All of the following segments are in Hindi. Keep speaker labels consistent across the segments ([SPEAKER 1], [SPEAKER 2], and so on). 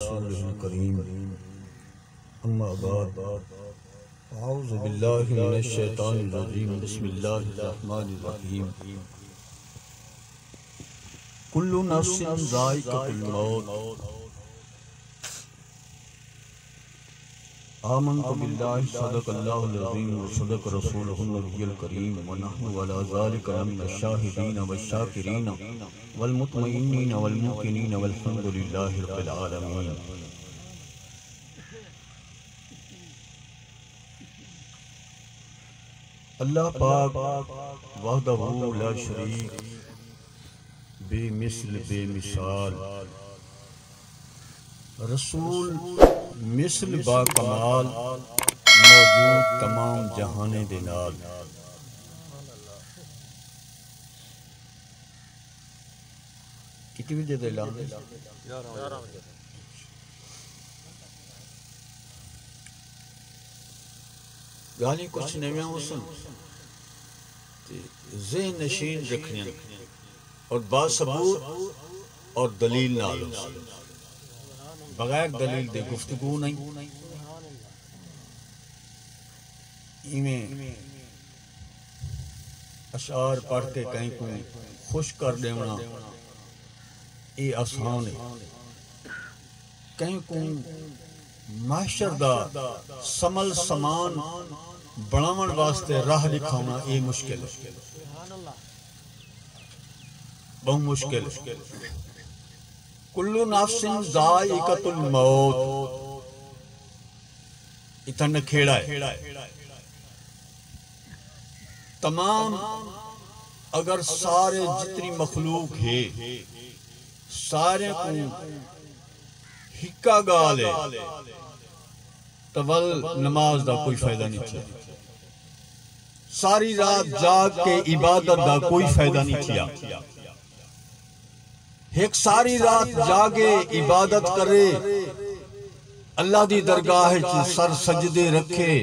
[SPEAKER 1] करीम अम्मा बाद अऊज़ु बिल्लाहि मिनश शैतानिर रजीम बिस्मिल्लाहिर रहमानिर रहीम कुल्लु नफ्सिन ज़ाइक़तुल मौत आमनतु बिल्लाहि सदक़ल्लाहुल अज़ीम व सदक़ रसूलुहुन नबियुल करीम व नहनु अला ज़ालिका मिनश शाहिदीन वश-शाकिरीन वल मुतमइन्नीन वल मुकिनीन वल्हम्दुलिल्लाहि रब्बिल आलमीन अल्लाह पाक वहदहू ला शरीक बेमिसल बेमिसाल रसूल मिसल बा कमाल मौजूद तमाम जहाने दे नाल। कितनी बजे दे लाने गाली कुछ नव्या हुसन। जहन नशीन रखने और बासबूत और दलील नाल बगैर दलील दे गुफ्तगू नहीं। इवें अशार पढ़ के कहीं को खुश कर देना ये आसान है कहीं को माशर दा समल समान बनावन वास्ते राह दिखाना ये मुश्किल। है बहुत मुश्किल। है कुल्लू नाफसिन जायकातुल मौत। खेड़ा है। तमाम अगर सारे जितनी मखलूक है, सारे को हिक्का गाल है, तवल नमाज़ का कोई फ़ायदा नहीं किया सारी रात जाग के इबादत का कोई फ़ायदा नहीं किया एक सारी रात जागे इबादत करे। अल्लाह दी दरगाह सर सजदे रखे।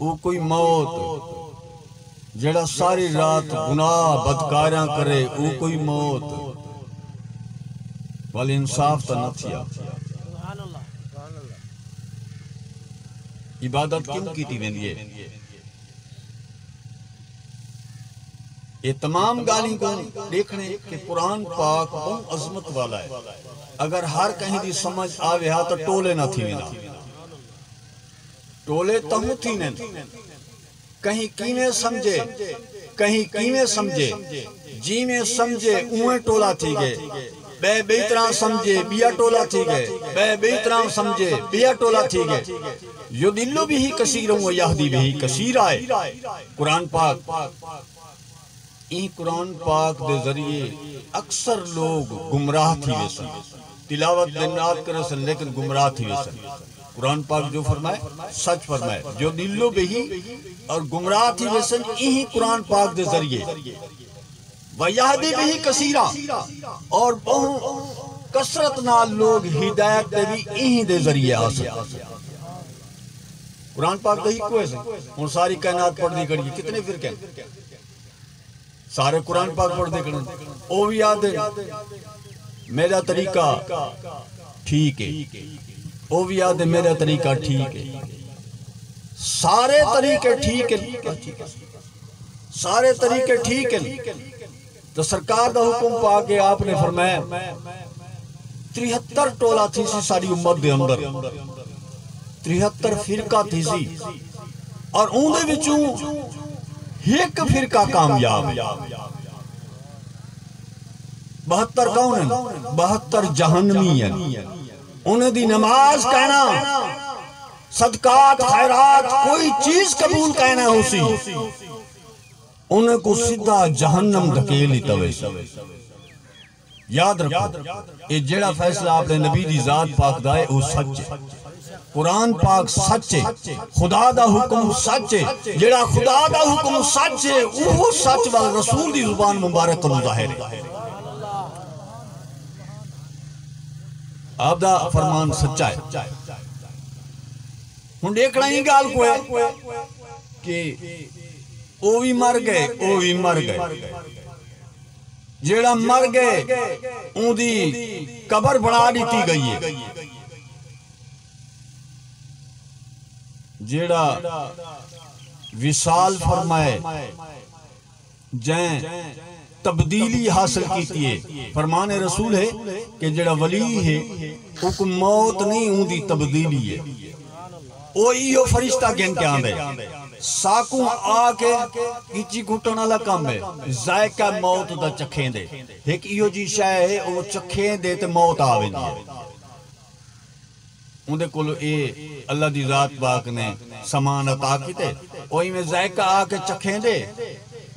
[SPEAKER 1] वो कोई मौत जेड़ा सारी रात गुनाह बदकारियाँ करे वो कोई मौत। वाल इंसाफ तो न थिया इबादत क्यों की वेंदी है। ये तमाम गाली को देखने के कुरान पाक बहुत अजमत वाला है। अगर हर कहीं दी समझ आवे हा तो टोले ना थी वेना टोले तहु थी ने। कहीं कीने समझे, कहीं कीने समझे जी में समझे उहे टोला थी गए बे बेतरा समझे, बिया टोला थी गए बे बेतरा समझे, बिया टोला थी गए यो दिल्लो भी ही कसीर व यहदी भी ही कसीर आए। कुरान पाक कुरान पाक दे ज़रिए अक्सर लोग गुमराह थी वेसन। तिलावत दिनात करे सन, लेकिन गुमराह थी वेसन। कुरान पाक जो फरमाए, सच फरमाए। जो दिल्लो बेही और गुमराह थी वेसन यही कुरान पाक दे ज़रिए। वयादी भी कसीरा और बहु कसरत नाल लोग हिदायत दे भी यही दे ज़रिए आ सकते कुरान पाक दही को है हुन सारी कायनात पढ़ दी कड़ी कितने फिरके सारे कुरान पाक पढ़ देखने वो भी याद है। मेरा तरीका ठीक है। वो भी याद है, मेरा तरीका ठीक है। सारे तरीके ठीक है। सारे तरीके ठीक है। तो सरकार का हुक्म पा के आपने फरमाया तिहत्तर टोला थी सी सारी उम्मत के अंदर। तिहत्तर फिरका थी सी। और उनके एक फिरका कामयाब। बहत्तर कौन बहत्तर जहनमी उन्हें नमाज़ कहना, सदकात, खैरात, कोई चीज़ कबूल कहना उसी उन्हें को सीधा जहन्नम धकेल तवे याद रखो, ये जेड़ा फैसला आपने नबी दी जात पाक दा है, वो सच है। कुरान पाक सच है खुदा दा हुक्म सच है जेड़ा खुदा दा हुक्म सच है वो सच वाल रसूल दी ज़ुबान मुबारक को ज़ाहिर है। आपदा फरमान सच्चा है। हूँ देखणा ही गाल को है कि वो भी मर गए वो भी मर गए। जेड़ा मर गए उनकी कबर बना दी गई है। जेड़ा विशाल फरमाए जैन तब्दीली हासिल की फरमान रसूल है कि जेड़ा वली है उक मौत नहीं ऊंदी तब्दीली है। ओ इयो फरिश्ता के आंदे। साकू आके इची घुटण वाला काम है, जायका मौत दा चखेंदे। एक इयो जी शय है, ओ चखेंदे ते मौत आवेंदी उनके ए अल्लाह दी जात पाक ने समान अता किते। ओई में जायका आके चखेंदे।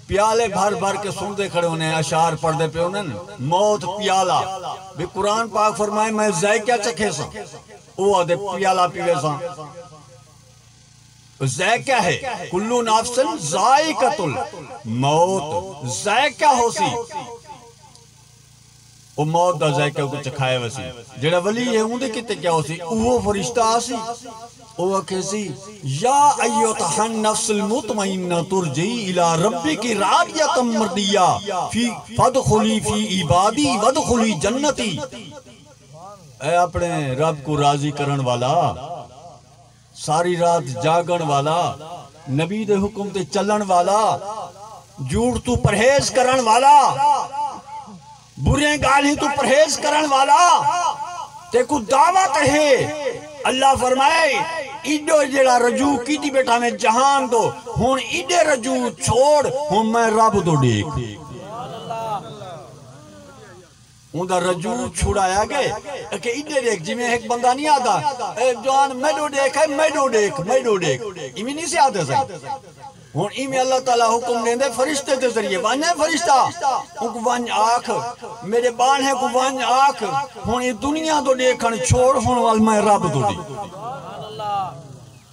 [SPEAKER 1] प्याले भर भर के सुनते खड़े होने, अशार पढ़ते पे उन्हें, मौत प्याला। भी कुरान पाक फरमाए, मैं जायका चखे सा? वो आदे प्याला पीवे सा। जायका है? कुल्लू नाफसन जायकतुल। मौत जायका होसी ਉਹ ਮੌਤ ਦਾ ਜ਼ਾਇਕਾ ਕੁਝ ਖਾਏ ਵਸੀ ਜਿਹੜਾ ਵਲੀ ਹੈ ਉਹਦੇ ਕਿਤੇ ਕਿਹਾ ਸੀ ਉਹ ਫਰਿਸ਼ਤਾ ਸੀ ਉਹ ਆਖੇ ਸੀ ਯਾ ਅਯਤਹਨ ਨਫਸਲ ਮੁਤਮਇਨਾ ਤੁਰਜੀ ਇਲਾ ਰੱਬਿਕ ਰਾਜ਼ੀਅਤਮ ਮਰਦੀਆ ਫੀ ਫਦਖੁਲੀ ਫੀ ਇਬਾਦੀ ਵਦਖੁਲੀ ਜੰਨਤੀ ਐ ਆਪਣੇ ਰੱਬ ਕੋ ਰਾਜ਼ੀ ਕਰਨ ਵਾਲਾ ਸਾਰੀ ਰਾਤ ਜਾਗਣ ਵਾਲਾ ਨਬੀ ਦੇ ਹੁਕਮ ਤੇ ਚੱਲਣ ਵਾਲਾ ਝੂਠ ਤੋਂ ਪਰਹੇਜ਼ ਕਰਨ ਵਾਲਾ बुरे गाली तू परहेज करण वाला। ते को दावत है अल्लाह फरमाए, इडो जेड़ा रजू कीती बैठा मैं जहान दो हुन इडे रजू छोड़ हुन मैं रब तो देख रजू छुड़ाया गए इधर देख एक बंदा नहीं मैडो देख है, मैडो देख मैडो देख इमें नहीं से आते हूँ इवें अल्लाह ताला हुक्म देंदे, फरिश्ते के ज़रिए वन है फरिश्ता। वन आख, मेरे बाल है को वन आख। हूँ ये दुनिया तो देखन छोड़ हूँ वाल मैं रब तो दी।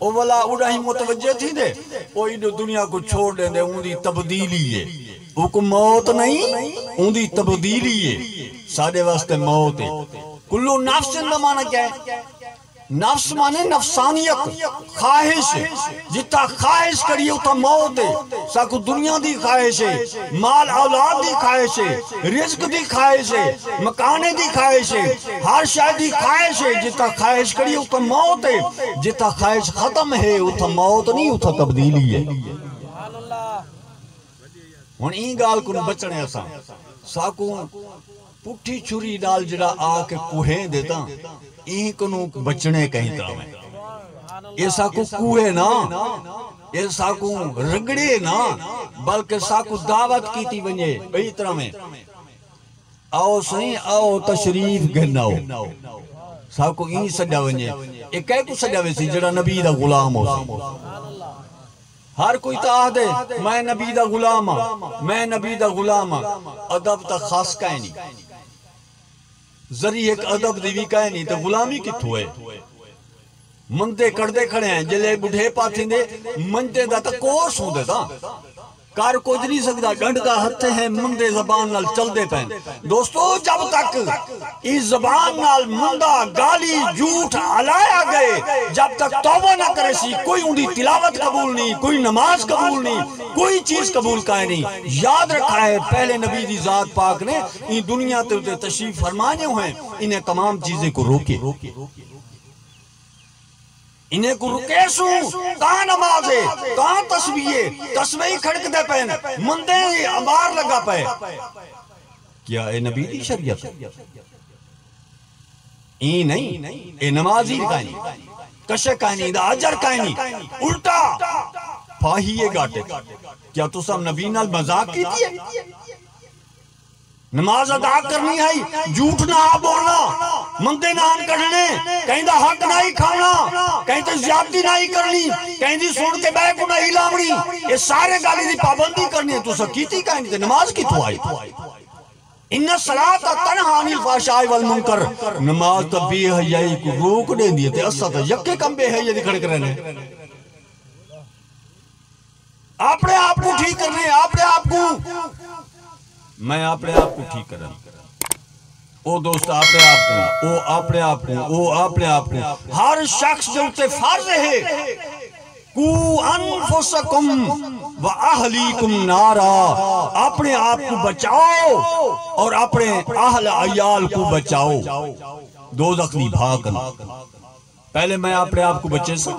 [SPEAKER 1] ओ वाला उड़ाही मुतवज्जे थी दे। ओ इन दुनिया को छोड़ देंदे, उंदी तब्दीली है। उक मौत नहीं, उंदी तब्दीली है। साडे वास्ते मौत है। कुल्लू नफ्स दा माना क्या है। नफ्स माने नफसानियत ख्वाहिश जितना ख्वाहिश करिए उतना मौत है साकू दुनिया दी ख्वाहिश है माल औलाद दी ख्वाहिश है रिज्क दी ख्वाहिश है मकाने दी ख्वाहिश है हर शायद दी ख्वाहिश है जितना ख्वाहिश करिए उतना मौत है जितना ख्वाहिश खत्म है उतना मौत नहीं उतना तब्दीली है ਹੁਣ ਇਹ ਗੱਲ ਕੋਲ ਬਚਣੇ ਅਸਾਂ ਸਾਕੂ ਪੁੱਠੀ ਛੁਰੀ ਨਾਲ ਜਿਹੜਾ ਆ ਕੇ ਕੁਹੇ ਦੇ ਤਾਂ ईक नु बचने कहीं तरह ऐसा को कुए ना, ऐसा को रगड़े ना, बल्कि साकू दावत की थी वने बई तरह में आओ सही आओ तशरीफ़ गनाओ साकू ई सदा वने ए कह को सदा वैसे जड़ा नबी दा गुलाम हो हर कोई तो दे मैं नबी दा गुलाम मैं नबी दा गुलाम अदब ता खास का नहीं जरी एक अदब दी भी काहे नहीं तो गुलामी किथों है? मंदे कड़दे खड़े हैं जले बुढ़े पाथिंदे मंदे दा तो कोर्स होंदे ता कर कुछ नहीं सकता का हथ है मंदे जबान नाल चलते पैन। दोस्तों, जब तक इस जबान नाल मंदा गाली, झूठ हलाया गए, जब तक तौबा ना करे सी, कोई उनकी तिलावत कबूल नहीं, कोई नमाज़ कबूल नहीं, कोई चीज़ कबूल काहे नहीं। याद रखा है, पहले नबी दी जात पाक ने, इन दुनिया ते तशरीफ़ फरमाने हुए इन्हें तमाम चीज़ें को रोके रोके। इन्हें को रुकेसू कहाँ नमाज़ कहाँ तस्वीर तस्वीर खड़कते पैन, मंदे अबार लगा पे। क्या ए नबी दी शरीयत? ई नहीं, ए नमाजी का नहीं कशे का नहीं दा अजर का नहीं उल्टा फाहिए गाटे। क्या तू सब नबी नाल मज़ाक की नमाज़ अदा करनी है, झूठ ना बोलना, मंदे नाम कढ़ने कहीं दा हक ना ही खाना कहीं तो ज्यादती ना ही करनी कहीं दी सुन के बैग को नहीं लावनी, ये सारे गाली दी पाबंदी करनी है तू सकीती कहीं नहीं नमाज़ की तो आई इन सलात तनहा अनिल फाशाई वल मुनकर, नमाज़ तो बेहयाई को रोक दे दिए ते असा तो यक्के कम बेहया दिखड़ कर रहने अपने आप को ठीक करने अपने आप को मैं अपने आप को ठीक करा। ओ दोस्त अपने आप को ओ अपने आप ओ अपने आप हर शख्स जो उत्ते फ़र्ज़ है। कु अनफुसकुम व अहलीकुम नारा। अपने आप को बचाओ और अपने अहल अयाल को बचाओ। दो जख्मी भाग पहले मैं अपने आप को बचे सा।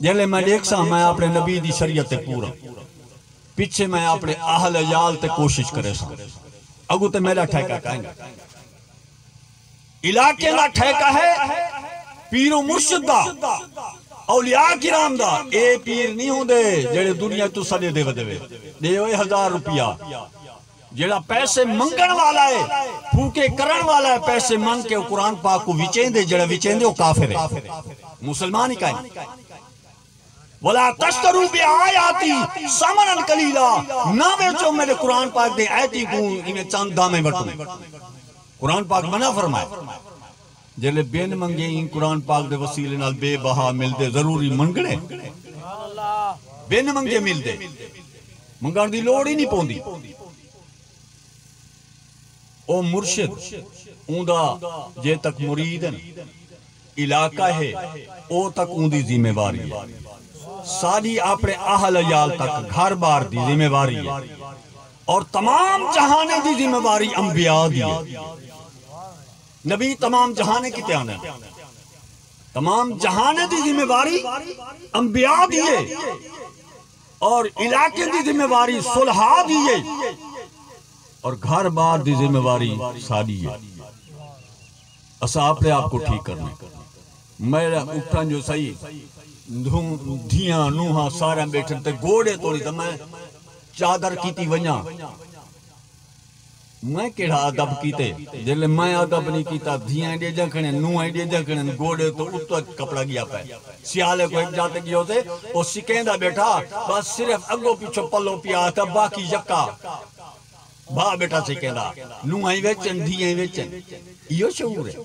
[SPEAKER 1] जले मैं देख सा, मैं अपने नबी दी शरीयत पूरा। पीछे मैं अपने अहल अयाल ते कोशिश करे अगू ते मेरा ठेका कहेंगे। इलाके का ठेका है, पीरो मुर्शिद दा ए पीर नहीं होंदे जेड़े दुनिया सदे देवे दे ओए हज़ार रुपया। जेड़ा पैसे मंगण वाला है, फूके करण वाला है, पैसे मंग के कुरान पाक को विचेंदे, जेड़ा विचेंदे काफिर है। मुसलमान ही काहे? वला तश्तरू बि आयाती, समनन कलीला ना बेचो मेरे कुरान पाक दे आयती को इने चंद दामे वटू कुरान पाक मना फरमाए, जेले बेन मंगे इन कुरान पाक दे वसीले नाल बेबहा मिलदे, ज़रूरी मंगणे? बेन मंगे मिलदे। मंगण दी लोड़ ही नहीं पौंदी। ओ मुर्शिद, ऊंदा जे तक मुरीद इलाका है, ओ तक ऊंदी जिम्मेवारी है। सारी अपने अहल याल तक घर बार दी जिम्मेवारी है। और तमाम जहाने की जिम्मेवारी अंबिया दी नबी तमाम जहाने की त्यान है। तमाम जहाने की जिम्मेवारी अंबिया दी और इलाके की जिम्मेवारी सुलहा दी और घर बार दी जिम्मेवारी सादी है। असा अपने आप को ठीक करने। मेरा उठन जो सही धिया, नूहा सारे बैठे ते तोड़ी तो मैं चादर की वजा मैं केड़ा अदब कीते? जले मैं अदब नहीं कीता, धिया एडे जखने नूहा एडे जखने घोड़े तो उत्तो कपड़ा गया पे। सियाले को एक जाते गयो थे ओ सिकेंदा बैठा, बस सिर्फ़ अगो पीछे पल्लो पिया था, बाकी यक्का भा बेटा सिकेंदा। नूहा ही वेचन, धिया ही वेचन। यो शऊर है।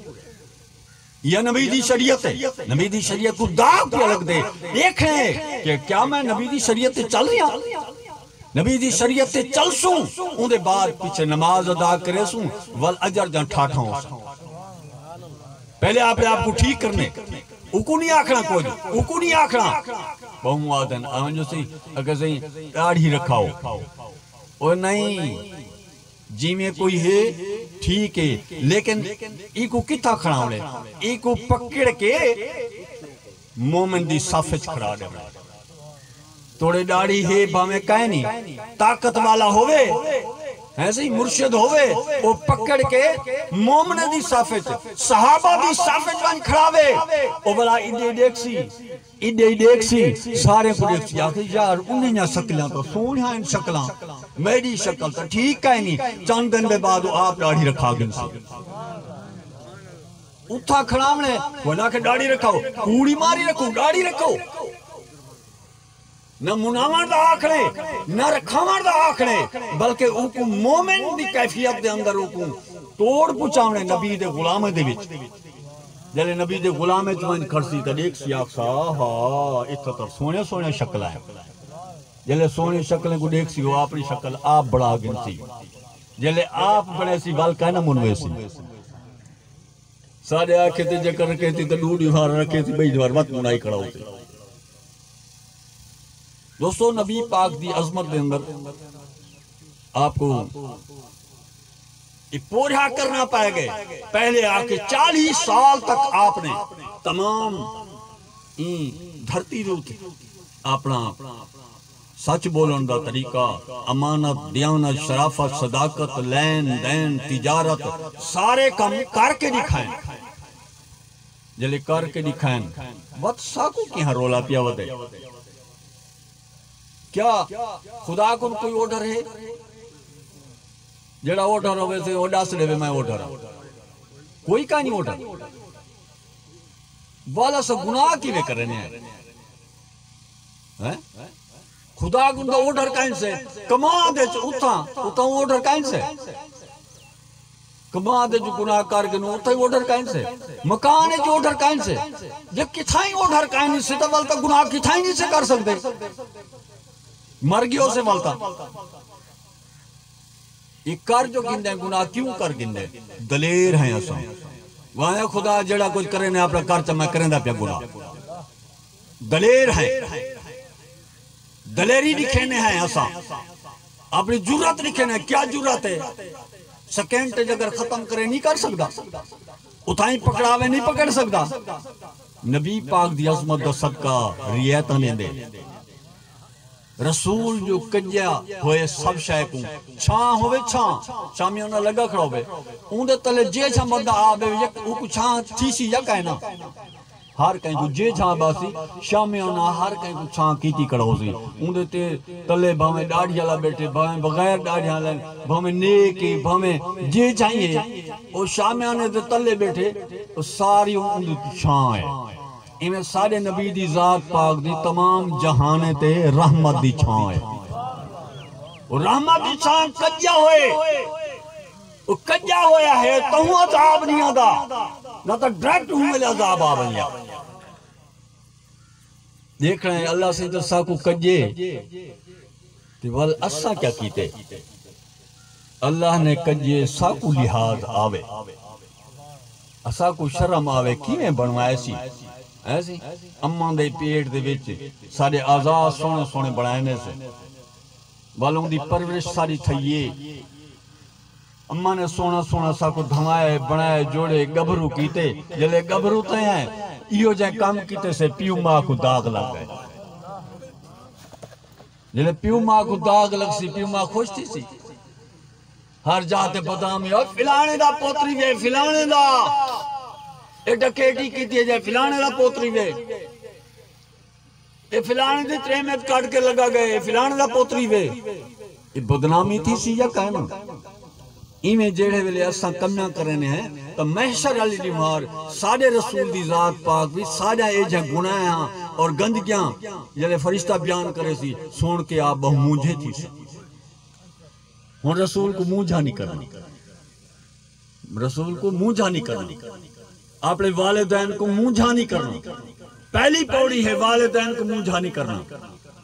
[SPEAKER 1] यह नबी दी शरीयत है। नबी दी शरीयत को दाग पे अलग दे। देखें कि क्या मैं नबी दी शरीयत चल रहा? नबी दी शरीयत ते चल सू, उनके बाद पीछे नमाज़ अदा करे सू, वल अजर जन ठाठा हो पहले आपने आपको ठीक करने। उको नहीं आखना कोई उको नहीं आखना। बहु आदन आवन जो सही अगर सही दाढ़ी रखाओ। ओ नहीं जिमें कोई है, ठीक है, लेकिन इको किथा खड़ा इको पकड़ के मोमिन दी साफ़ खड़ा दे तोड़े दाढ़ी है, भावे कह नहीं? ताकत वाला ऐसे ही मुर्शिद होवे, वो पकड़ के मोमने दी साफे सहाबा दी साफे बन खड़ावे ओ बला इडे देखसी इडे देखसी सारे को देखसी यार उन्हें ना शकलां तो सोहणिया इन शकलां। मेरी शक्ल तो ठीक है नहीं। चंद दिन के बाद आप दाढ़ी रखा सी उठा खड़ावने बोला के दाढ़ी रखाओ। कूड़ी मारी रखो, दाढ़ी रखो। न मुनावण दा आखणे न रखावण दा आखणे बल्कि उनको मोमिन दी कैफियत दे अंदर उनको तोड़ पुचावणे नबी दे गुलाम दे विच। जले नबी दे गुलाम च खड़सी त देख सी सा, हा इथा तो सोने सोने शक्ल है जले सोनी शक्ल को देख सी, वो अपनी शक्ल आप बड़ा गिनती। जले आप बने सी वाल कहना मुनवे सी। सारे आखे ते जकर रखे थी तो डूडी हार रखे थी बई द्वार मत मुनाई खड़ा होती। दोस्तों, नबी पाक दी अजमत के अंदर आपको पूरा करना पाएगा पहले आके चालीस साल तक आपने तमाम धरती अपना सच बोलन का तरीका, अमानत दयानत शराफत, सदाकत, लैन, दैन, तिजारत, सारे कम करके दिखाए जले करके दिखाए बत साकू की रोला पिया वदे? क्या खुदा को कोई ऑर्डर है? जड़ा ऑर्डर होवे से ओ दस देवे, मैं ऑर्डर कोई का नहीं ऑर्डर वाला सब गुनाह किवे करने हैं? हैं? खुदा तो ऑर्डर काइन से? कमा दे उठा। उठा ऑर्डर काइन से? कमा दे जो गुनाह कर के उठा ऑर्डर काइन से? मकान जो ऑर्डर काइन से? जे किथाई ऑर्डर काइन से तो वाल का गुनाह किथाई नहीं से कर सकते। मर गयो से मलता ये कर जो गिंदे गुनाह क्यों कर गिंदे दलेर हैं असा वहाँ खुदा, जड़ा कुछ करे ने अपना कर मैं करेंदा पे गुनाह। दलेर है। दलेरी दिखेने हैं असा अपनी ज़रूरत दिखेने क्या ज़रूरत है? सेकेंड अगर खत्म करे, नहीं कर सकता। उताई पकड़ावे, नहीं पकड़ सकता। नबी पाक दी अजमत दा सदका रियायत ने दे। रसूल जो कज्या होए, सब शय को छां होवे, छां। शामी उन लगा खड़ा होवे उंदे तले जे छां बंदा आवे यक उ छां थीसी यक है ना हर कहीं को जे छां बासी शामी उन हर कहीं को छां कीती कड़ोसी उंदे ते तले भावे दाढ़ी वाला बैठे, भावे बगैर दाढ़ी वाले भावे नेके भावे जे चाहिए ओ शामी उन ते तले बैठे, ओ सारी उंदे छां है। इवें सारे नबी दी जात पाक दी तमाम जहाने ते रहमत दी छां है। रहमत दी छां कज्जा होए। वो कज्जा होया है तो अजाब नहीं आदा ना तो डायरेक्ट हुए अजाब आ बनिया। देख रहे हैं, अल्लाह से तो साकू कज्जे। ते वल असा क्या कीते? अल्लाह ने कज्जे साकू लिहाज आवे। असा को शर्म आवे, किवें बनवाए सी? ऐसी अम्मा दे पेट दे विच सारे आज़ाद सोने सोने बनाए ने से। वालों दी परवरिश सारी थईए अम्मा ने सोना सोना सा को धमाए, बनाए, जोड़े गबरू कीते, जले गबरू ते हैं इो जे काम कीते से पीऊ माँ को दाग लग गए। जले पीऊ माँ को दाग लग सी पीऊ माँ खुश थी सी। हर जाते बदाम, और फलाने दा पोतरी वे फलाने दा। ए डकेटी कीती जे फलाने दा पोतरी वे। ए फलाने दे त्रे में काट के लगा गए फलाने दा पोतरी वे। ए बदनामी थी सी या कहना इवें जेड़े वेले असा कमियाँ करने हैं तो महशर वाली दी मार, साडे रसूल दी जात पाक भी साडा जे गुनाह और गंदगियाँ जले फरिश्ता बयान करे सी, सुन के आप बहु मूंझे थी हुन रसूल को मुँह जानी करनी। रसूल को मुँह जानी करनी। अपने वालिदैन को मुँह झानी करना। पहली पौड़ी है वालिदैन को मुँह झानी करना।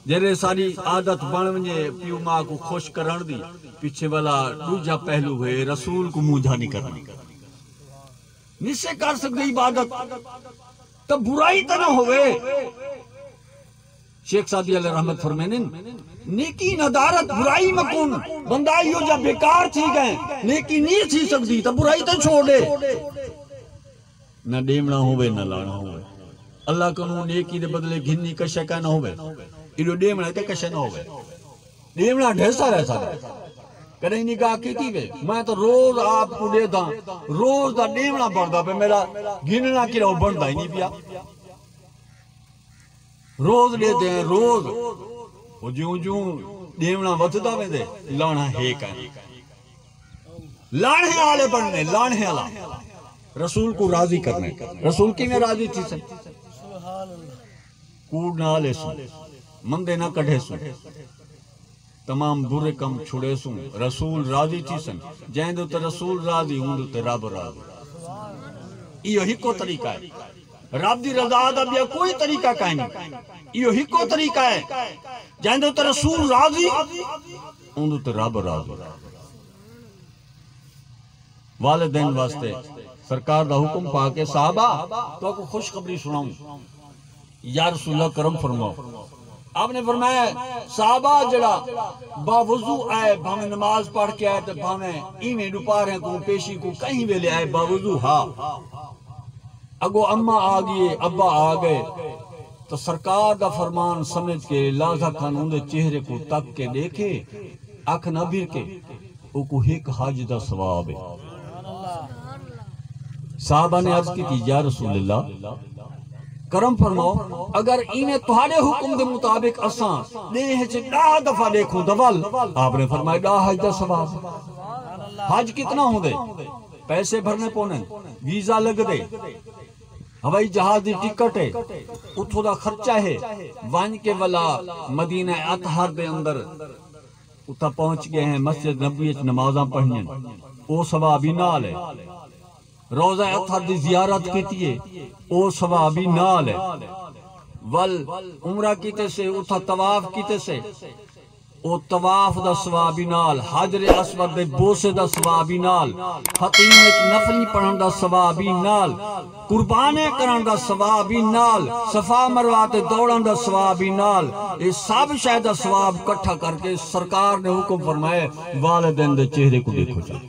[SPEAKER 1] जेरे सारी आदत बन वजे पियो माँ को खुश करण दी। पीछे वाला दूजा पहलू है, रसूल को मुँह झानी करना। निश्चय कर सकते इबादत तो बुराई तो ना होवे। शेख सादी अल रहमत फरमानिन, नेकी नदारत बुराई मकुन बंदा यो जब बेकार थी गए, नेकी नहीं थी सकती तो बुराई तो छोड़ दे। न डेमणा होवे, न लाणा होवे। अल्लाह कनू नेकी दे बदले घिन्नी का न होवे। इलो डेमणा ते कशे न होवे। डेमणा ढेसा रहता है कदे निगाह कीती वे? मैं तो रोज आपको देता रोज दा डेमणा बनदा पे, मेरा गिनना किरा बनदा ही नहीं पिया। रोज देते हैं रोज। वो ज्यों ज्यों डेमणा वधदा वेंदे लाणा हे का लाणे वाले बनने लाणे वाला रसूल को राज़ी करने। रसूल की में राज़ी थी सर कूड़ ना ले सु। मंदे ना कढ़े सु तमाम बुरे कम छुड़े सु रसूल राज़ी थी सन जैं दो ते रसूल राज़ी हूँ ते रब राज़ी। इहो हिको तरीका है। रब दी रजा दा ॿियो कोई तरीका काहे नहीं इहो हिको तरीका है। जैं दो ते रसूल राज़ी हूँ ते रब राज़ी। वालिदैन वास्ते सरकार का हुक्म पा के साहबा तो आपको खुशखबरी सुनाऊं या रसूल्ला करम फरमाओ। आपने फरमाया साहबा जड़ा बावजू आए भावे नमाज़ पढ़ के आए तो भावे इवें दुपारे को पेशी को कहीं वेले आए बावजू हा। अगो अम्मा आ गई अब्बा आ गए। तो सरकार का फरमान समझ के लाजा खान उनके चेहरे को तक के देखे अख न भिर के उको एक हज का सवाब है। साहबा ने अर्ज़ की या रसूलुल्लाह करम फरमाओ, अगर इन्हें तुम्हारे हुक्म के मुताबिक असा देह च दा दफ़ा देखो दवल आपने फरमाया दा हज दा सवाब। हज कितना होंदे? पैसे भरने पौने, वीज़ा लग दे हवाई जहाज़ की टिकट है उठो दा खर्चा है। वन के वाला मदीना अतहर दे अंदर उता पहुँच गए हैं, मस्जिद नबी नमाजा पढ़ियाँ। वो सवाब भी नाल है। रोजा अथर की जियारत की ओ सवा नाल है। वल उमरा किते से उथा तवाफ किते से। ओ तवाफ दा सवाब ही नाल हजर असवद दे बोसे दा सवाब ही नाल खतीम नफली पढ़न दा सवाब ही नाल कुर्बाने करन दा सवाब ही नाल सफ़ा मरवा दौड़न दा सवाब ही नाल। ए सब शायद सवाब इकट्ठा करके सरकार ने हुक्म फरमाए वाले दिन दे चेहरे को देखो जाए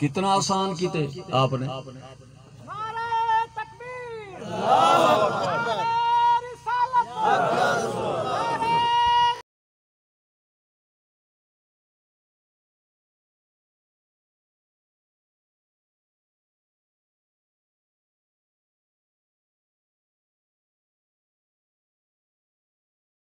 [SPEAKER 1] कितना आसान किते? आपने? तकबीर।